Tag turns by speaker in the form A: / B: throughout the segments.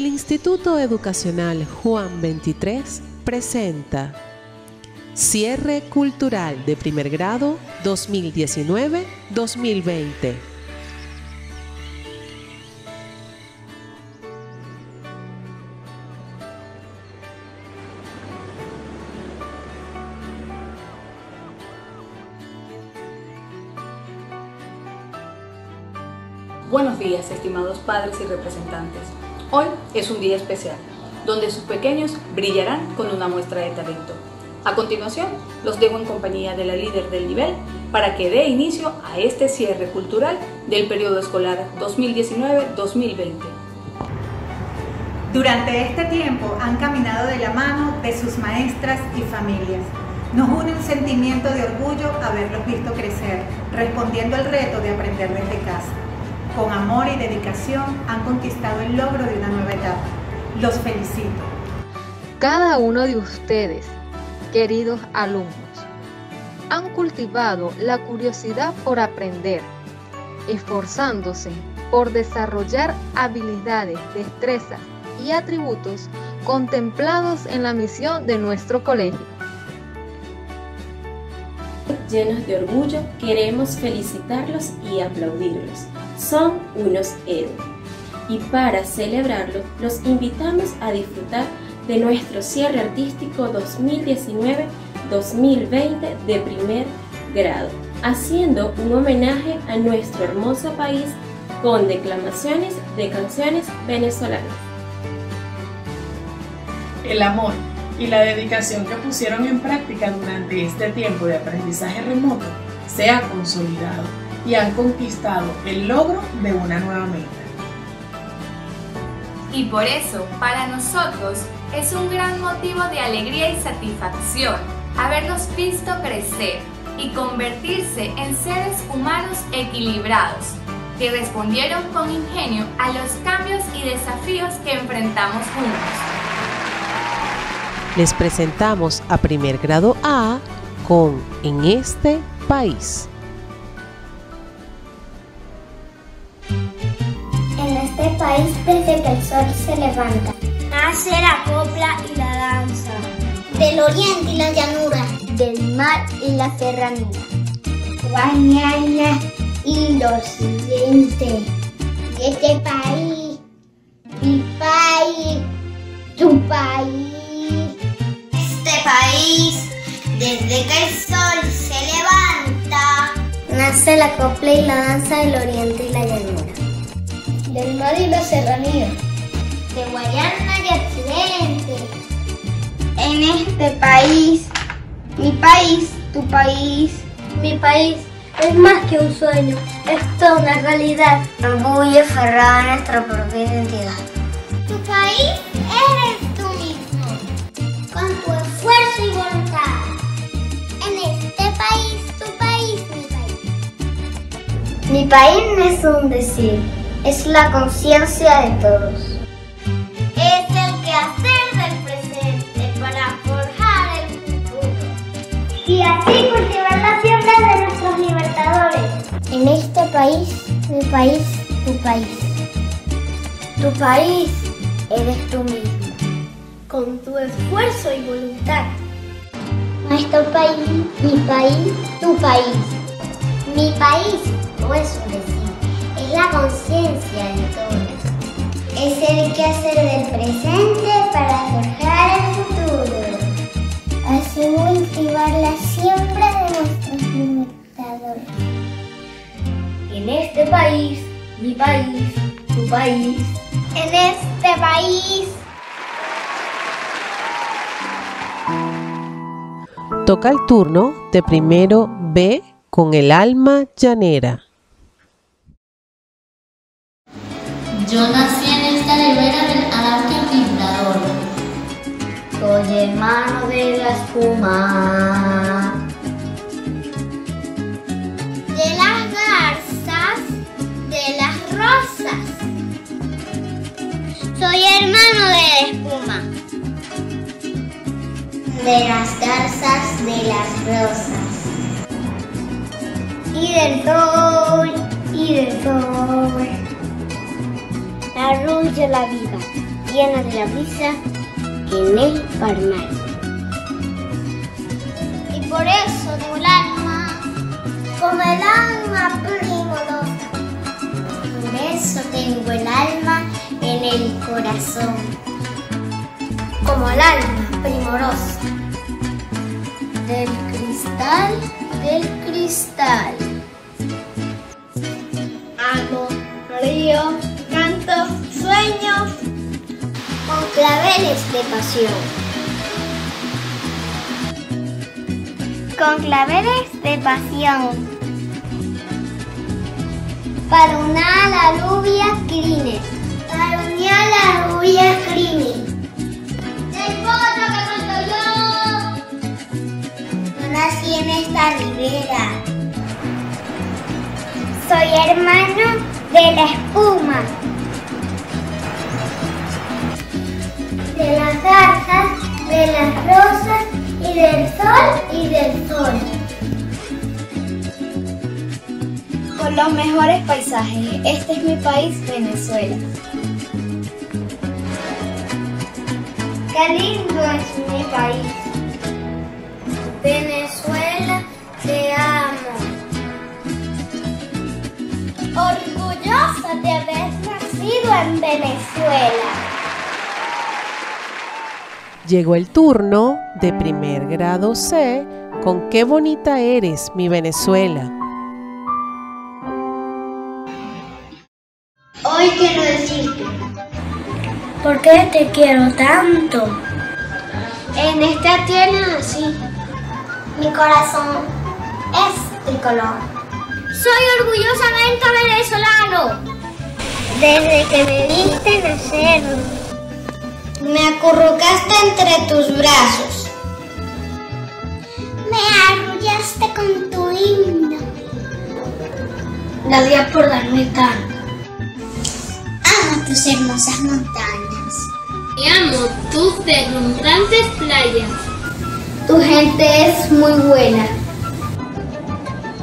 A: El Instituto Educacional Juan 23 presenta Cierre Cultural de Primer Grado 2019-2020.
B: Buenos días, estimados padres y representantes. Hoy es un día especial, donde sus pequeños brillarán con una muestra de talento. A continuación, los dejo en compañía de la líder del nivel para que dé inicio a este cierre cultural del periodo escolar 2019-2020.
C: Durante este tiempo han caminado de la mano de sus maestras y familias. Nos une un sentimiento de orgullo haberlos visto crecer, respondiendo al reto de aprender desde casa. Con amor y dedicación han conquistado el logro de una nueva etapa. Los felicito.
D: Cada uno de ustedes, queridos alumnos, han cultivado la curiosidad por aprender, esforzándose por desarrollar habilidades, destrezas y atributos contemplados en la misión de nuestro colegio.
E: Llenos de orgullo, queremos felicitarlos y aplaudirlos. Son unos héroes. Y para celebrarlo, los invitamos a disfrutar de nuestro cierre artístico 2019-2020 de primer grado, haciendo un homenaje a nuestro hermoso país con declamaciones de canciones venezolanas.
F: El amor y la dedicación que pusieron en práctica durante este tiempo de aprendizaje remoto se ha consolidado y han conquistado el logro de una nueva meta.
G: Y por eso, para nosotros, es un gran motivo de alegría y satisfacción haberlos visto crecer y convertirse en seres humanos equilibrados, que respondieron con ingenio a los cambios y desafíos que enfrentamos juntos.
A: Les presentamos a primer grado A con En este país.
H: País desde que el sol se levanta.
I: Nace la copla y la danza.
H: Del oriente y la llanura.
I: Del mar y la serranía.
H: Guañana y los siguientes. De este país. Mi país. Tu país.
I: Este país, desde que el sol se levanta.
H: Nace la copla y la danza del oriente y la llanura.
I: Del mar y la serranía.
H: De Guayana y Occidente.
I: En este país, mi país, tu país,
H: mi país es más que un sueño, es toda una realidad.
I: Orgullo aferrado a nuestra propia identidad.
H: Tu país eres tú mismo, con tu esfuerzo y voluntad. En este país, tu país, mi país.
I: Mi país no es un decir, es la conciencia de todos.
H: Es el quehacer del presente para forjar el futuro.
I: Y así cultivar las siembras de nuestros libertadores.
H: En este país, mi país, tu país.
I: Tu país eres tú mismo.
H: Con tu esfuerzo y voluntad. Nuestro país, mi país, tu país. Mi país no es un es la conciencia de todos.
I: Es el quehacer del presente para forjar el futuro.
H: Así cultivar la siembra de nuestros libertadores.
I: En este país, mi país, tu país.
H: En este país.
A: Toca el turno de primero B con el alma llanera.
J: Yo nací en esta ribera del Adarque Vibrador.
I: Soy hermano de la espuma.
H: De las garzas, de las rosas.
I: Soy hermano de la espuma. De las garzas, de las rosas.
H: Y del sol, sol.
I: La vida. llena de la brisa en el palmar. Y por eso tengo el alma como el alma primorosa. Por eso tengo el alma en el corazón. Como el alma primorosa. Del cristal, del cristal. Amo, río, con claveles de pasión. Con claveles de pasión. Para una la rubia crine. Para una la rubia crine. ¡El foto que canto yo! No nací en esta ribera. Soy hermano de la rosas y del sol y del sol.
K: Con los mejores paisajes. Este es mi país, Venezuela.
I: Qué lindo es mi país. Venezuela, te amo. Orgullosa de haber nacido en Venezuela.
A: Llegó el turno de primer grado C con Qué bonita eres, mi Venezuela.
I: Hoy quiero decirte, ¿por qué te quiero tanto? En esta tierra nací. Mi corazón es tricolor. Soy orgullosamente venezolano. Desde que me viste nacer, me acurrucaste entre tus brazos. Me arrullaste con tu himno. Gracias por darme tanto. Amo tus hermosas montañas.
J: Y amo tus deslumbrantes playas.
I: Tu gente es muy buena.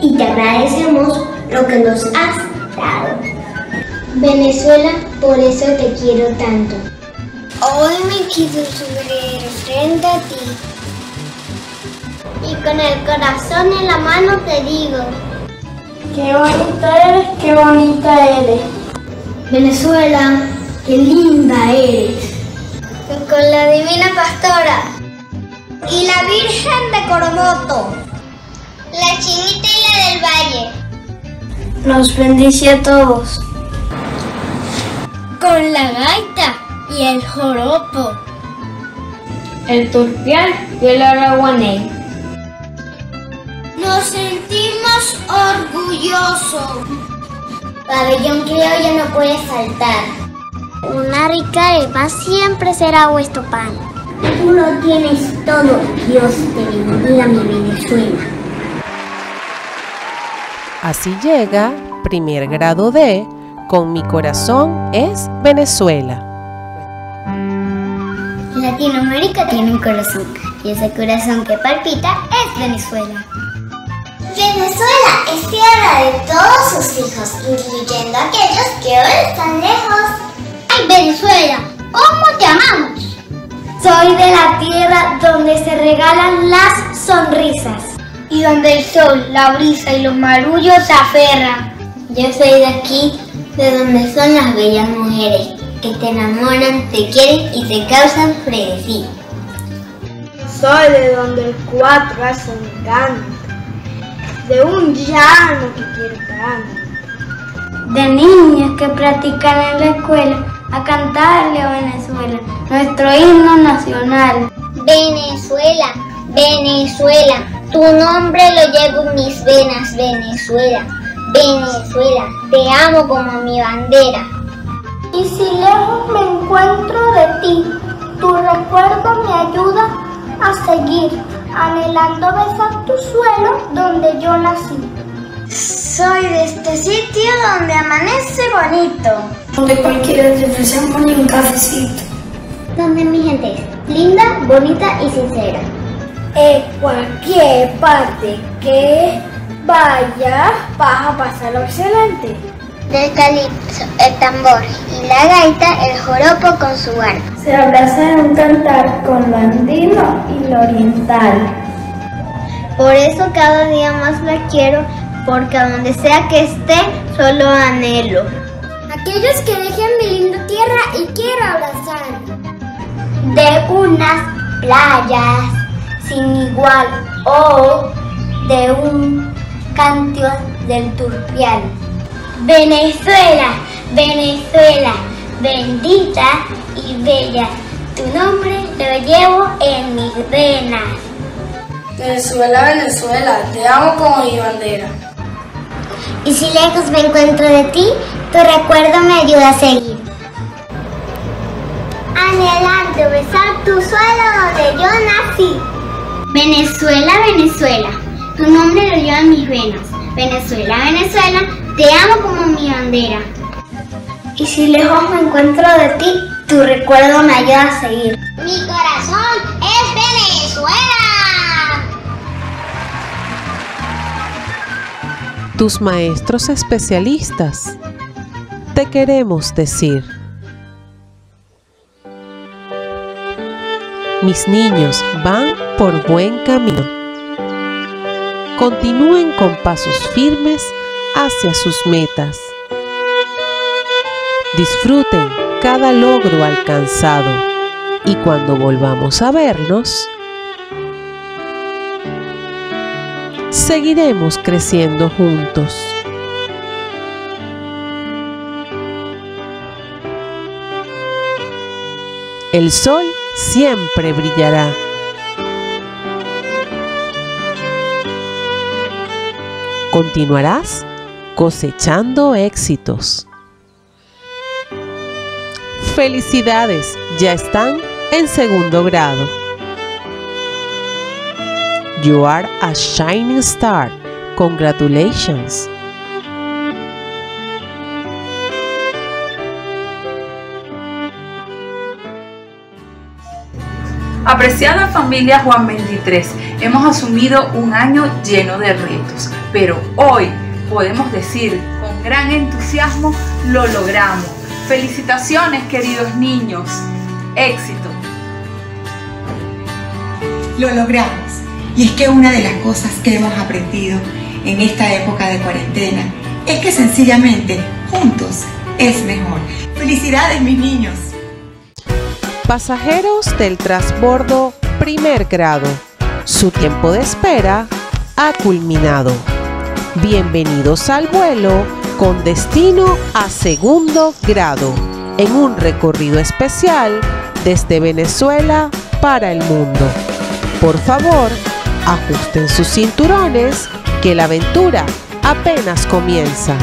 I: Y te agradecemos lo que nos has dado. Venezuela, por eso te quiero tanto. Hoy me quiso subir frente a ti. Y con el corazón en la mano te digo. Qué bonita eres, qué bonita eres. Venezuela, qué linda eres. Con la divina pastora y la Virgen de Coromoto, la chinita y la del valle. Nos bendice a todos. Con la gaita y el joropo.
K: El turpial y el araguaney.
I: Nos sentimos orgullosos. Pabellón criollo no puede faltar. Una rica arepa siempre será vuestro pan. Tú lo tienes todo. Dios te bendiga mi Venezuela.
A: Así llega primer grado D con Mi corazón es Venezuela.
I: Latinoamérica tiene un corazón y ese corazón que palpita es Venezuela. Venezuela es tierra de todos sus hijos, incluyendo aquellos que hoy están lejos. ¡Ay, Venezuela! ¿Cómo te amamos? Soy de la tierra donde se regalan las sonrisas y donde el sol, la brisa y los marullos se aferran. Yo soy de aquí, de donde son las bellas mujeres que te enamoran, te quieren y te causan frenesí.
K: Soy de donde el cuatro hace un canto, de un llano que quiere tanto.
I: De niños que practican en la escuela a cantarle a Venezuela, nuestro himno nacional. Venezuela, Venezuela, tu nombre lo llevo en mis venas, Venezuela. Venezuela, te amo como mi bandera. Y si lejos me encuentro de ti, tu recuerdo me ayuda a seguir, anhelando besar tu suelo donde yo nací. Soy de este sitio donde amanece bonito.
K: Donde cualquiera te ofrece un cafecito.
I: Donde mi gente es linda, bonita y sincera.
K: En cualquier parte que vayas vas a pasarlo excelente.
L: Del calipso, el tambor y la gaita, el joropo con su arpa.
K: Se abraza en un cantar con lo andino y lo oriental.
I: Por eso cada día más la quiero, porque a donde sea que esté, solo anhelo.
L: Aquellos que dejen mi linda tierra y quiero abrazar.
I: De unas playas sin igual o de un cantón del turpial. Venezuela, Venezuela, bendita y bella, tu nombre lo llevo en mis venas.
M: Venezuela, Venezuela, te amo como mi bandera.
L: Y si lejos me encuentro de ti, tu recuerdo me ayuda a seguir. Anhelando besar tu suelo donde yo nací.
I: Venezuela, Venezuela, tu nombre lo llevo en mis venas. Venezuela, Venezuela, te amo como mi bandera. Y si lejos me encuentro de ti, tu recuerdo me ayuda a seguir.
L: Mi corazón es Venezuela.
A: Tus maestros especialistas, te queremos decir. Mis niños van por buen camino. Continúen con pasos firmes hacia sus metas. Disfruten cada logro alcanzado y cuando volvamos a vernos, seguiremos creciendo juntos. El sol siempre brillará. Continuarás cosechando éxitos. Felicidades, ya están en segundo grado. You are a shining star. Congratulations.
N: Apreciada familia Juan 23, hemos asumido un año lleno de retos, pero hoy podemos decir con gran entusiasmo lo logramos. Felicitaciones queridos niños, éxito.
O: Lo logramos. Y es que una de las cosas que hemos aprendido en esta época de cuarentena es que sencillamente juntos es mejor. Felicidades mis niños.
A: Pasajeros del transbordo primer grado, su tiempo de espera ha culminado. Bienvenidos al vuelo con destino a segundo grado, en un recorrido especial desde Venezuela para el mundo. Por favor, ajusten sus cinturones, que la aventura apenas comienza.